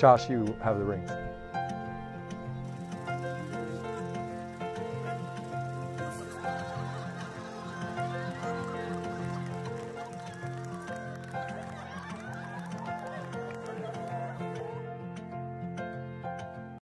Josh, you have the ring.